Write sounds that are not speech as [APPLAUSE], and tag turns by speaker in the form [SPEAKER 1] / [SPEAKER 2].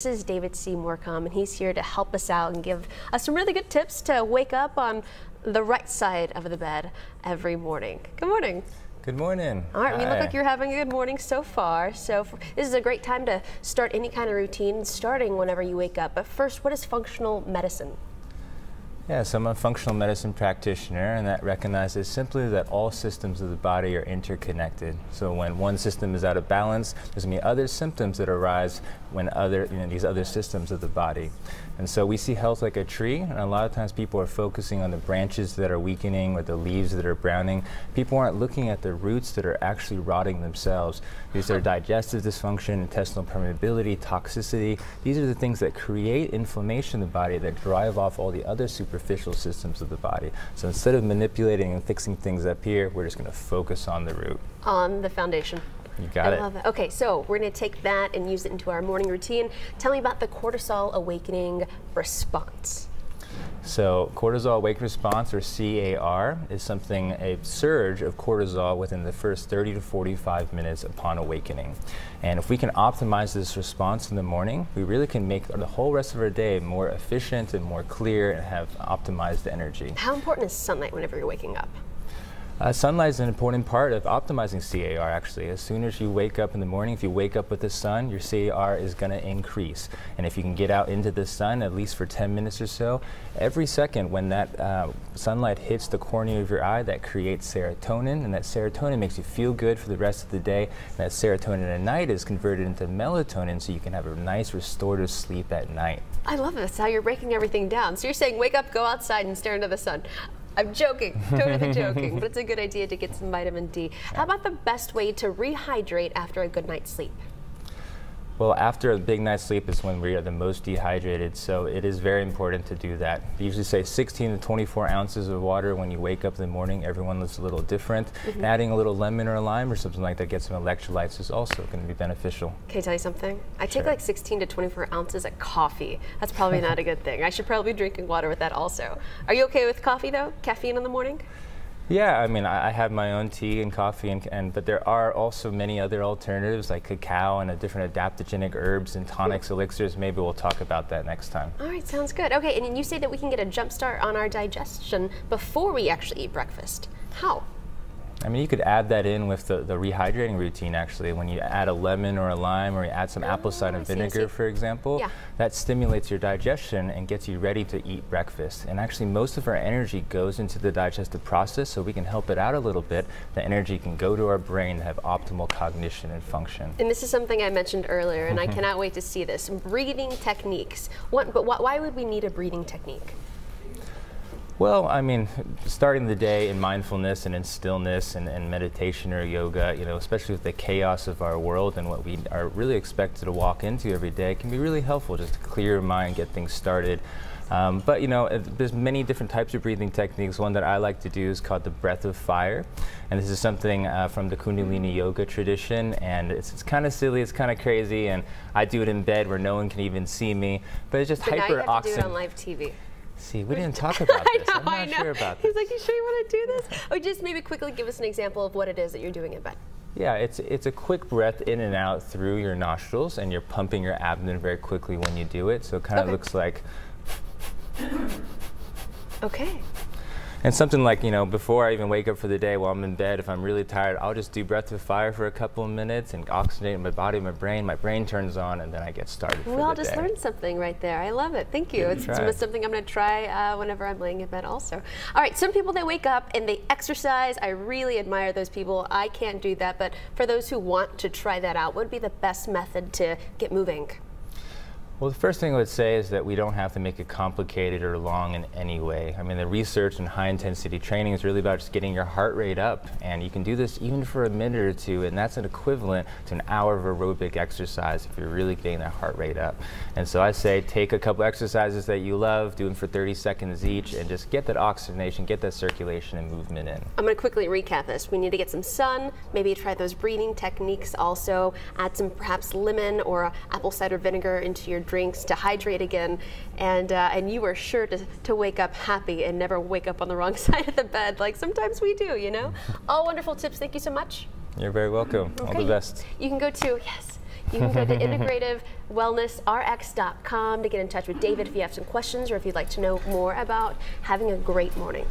[SPEAKER 1] This is David C. Morcom, and he's here to help us out and give us some really good tips to wake up on the right side of the bed every morning. Good morning.
[SPEAKER 2] Good morning.
[SPEAKER 1] All right,
[SPEAKER 2] Hi.
[SPEAKER 1] you look like you're having a good morning so far. So this is a great time to start any kind of routine, starting whenever you wake up. But first, what is functional medicine?
[SPEAKER 2] Yeah, so I'm a functional medicine practitioner, and that recognizes simply that all systems of the body are interconnected. So when one system is out of balance, there's going to be other symptoms that arise when other, you know, these other systems of the body. And so we see health like a tree, and a lot of times people are focusing on the branches that are weakening or the leaves that are browning. People aren't looking at the roots that are actually rotting themselves. These are digestive dysfunction, intestinal permeability, toxicity. These are the things that create inflammation in the body that drive off all the other superficial systems of the body. So instead of manipulating and fixing things up here, we're just going to focus on the root.
[SPEAKER 1] On the foundation.
[SPEAKER 2] You got
[SPEAKER 1] I
[SPEAKER 2] it.
[SPEAKER 1] love it. Okay, so we're going to take that and use it into our morning routine. Tell me about the cortisol awakening response.
[SPEAKER 2] So cortisol wake response, or CAR, is something, a surge of cortisol within the first 30 to 45 minutes upon awakening. And if we can optimize this response in the morning, we really can make the whole rest of our day more efficient and more clear and have optimized energy.
[SPEAKER 1] How important is sunlight whenever you're waking up?
[SPEAKER 2] Uh, sunlight is an important part of optimizing CAR actually. As soon as you wake up in the morning, if you wake up with the sun, your CAR is going to increase. And if you can get out into the sun at least for 10 minutes or so, every second when that uh, sunlight hits the cornea of your eye, that creates serotonin, and that serotonin makes you feel good for the rest of the day. And that serotonin at night is converted into melatonin so you can have a nice restorative sleep at night.
[SPEAKER 1] I love this, how you're breaking everything down. So you're saying wake up, go outside, and stare into the sun. I'm joking, totally joking, but it's a good idea to get some vitamin D. How about the best way to rehydrate after a good night's sleep?
[SPEAKER 2] Well, after a big night's sleep is when we are the most dehydrated, so it is very important to do that. We usually say 16 to 24 ounces of water when you wake up in the morning. Everyone looks a little different. Mm -hmm. Adding a little lemon or a lime or something like that, get some electrolytes, is also going to be beneficial.
[SPEAKER 1] Can I tell you something? I take like 16 to 24 ounces of coffee. That's probably not a good thing. I should probably be drinking water with that also. Are you okay with coffee though? Caffeine in the morning?
[SPEAKER 2] Yeah, I mean, I, I have my own tea and coffee, and, and, but there are also many other alternatives like cacao and different adaptogenic herbs and tonics, hmm. elixirs. Maybe we'll talk about that next time.
[SPEAKER 1] All right, sounds good. Okay, and you say that we can get a jump start on our digestion before we actually eat breakfast. How?
[SPEAKER 2] I mean, you could add that in with the, the rehydrating routine, actually. When you add a lemon or a lime or you add some oh, apple cider vinegar, for example, yeah. that stimulates your digestion and gets you ready to eat breakfast. And actually, most of our energy goes into the digestive process, so we can help it out a little bit. The energy can go to our brain to have optimal cognition and function.
[SPEAKER 1] And this is something I mentioned earlier, and I mm-hmm. cannot wait to see this. Breathing techniques. What, but why would we need a breathing technique?
[SPEAKER 2] Well, I mean, starting the day in mindfulness and in stillness and, and, meditation or yoga, you know, especially with the chaos of our world and what we are really expected to walk into every day, can be really helpful just to clear your mind, get things started. Um, but you know, there's many different types of breathing techniques. One that I like to do is called the breath of fire, and this is something uh, from the Kundalini yoga tradition. And it's, it's kind of silly, it's kind of crazy, and I do it in bed where no one can even see me. But it's just
[SPEAKER 1] but
[SPEAKER 2] hyper
[SPEAKER 1] now you have to do it on live TV.
[SPEAKER 2] See, we didn't [LAUGHS] talk about this.
[SPEAKER 1] I know,
[SPEAKER 2] I'm not
[SPEAKER 1] I know.
[SPEAKER 2] sure about this.
[SPEAKER 1] He's like, you sure you want to do this? Or just maybe quickly give us an example of what it is that you're doing in bed.
[SPEAKER 2] Yeah, it's, it's a quick breath in and out through your nostrils, and you're pumping your abdomen very quickly when you do it. So it kind of okay. looks like.
[SPEAKER 1] Okay.
[SPEAKER 2] And something like, you know, before I even wake up for the day while I'm in bed, if I'm really tired, I'll just do breath of fire for a couple of minutes and oxygenate my body, my brain. My brain turns on, and then I get started.
[SPEAKER 1] We all just day. learned something right there. I love it. Thank you. It's, it's, something I'm going to try uh, whenever I'm laying in bed also. All right, some people, they wake up and they exercise. I really admire those people. I can't do that, but for those who want to try that out, what would be the best method to get moving?
[SPEAKER 2] Well, the first thing I would say is that we don't have to make it complicated or long in any way. I mean, the research and high intensity training is really about just getting your heart rate up. And you can do this even for a minute or two, and that's an equivalent to an hour of aerobic exercise if you're really getting that heart rate up. And so I say take a couple exercises that you love, do them for 30 seconds each, and just get that oxygenation, get that circulation and movement in.
[SPEAKER 1] I'm going to quickly recap this. We need to get some sun, maybe try those breathing techniques also, add some perhaps lemon or apple cider vinegar into your drinks to hydrate again, and uh, and you are sure to, to wake up happy and never wake up on the wrong [LAUGHS] side of the bed like sometimes we do, you know? [LAUGHS] All wonderful tips. Thank you so much.
[SPEAKER 2] You're very welcome. Okay. All the best.
[SPEAKER 1] You can go to, yes, You can go to integrativewellnessrx.com to get in touch with David if you have some questions or if you'd like to know more about having a great morning.